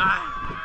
Ah.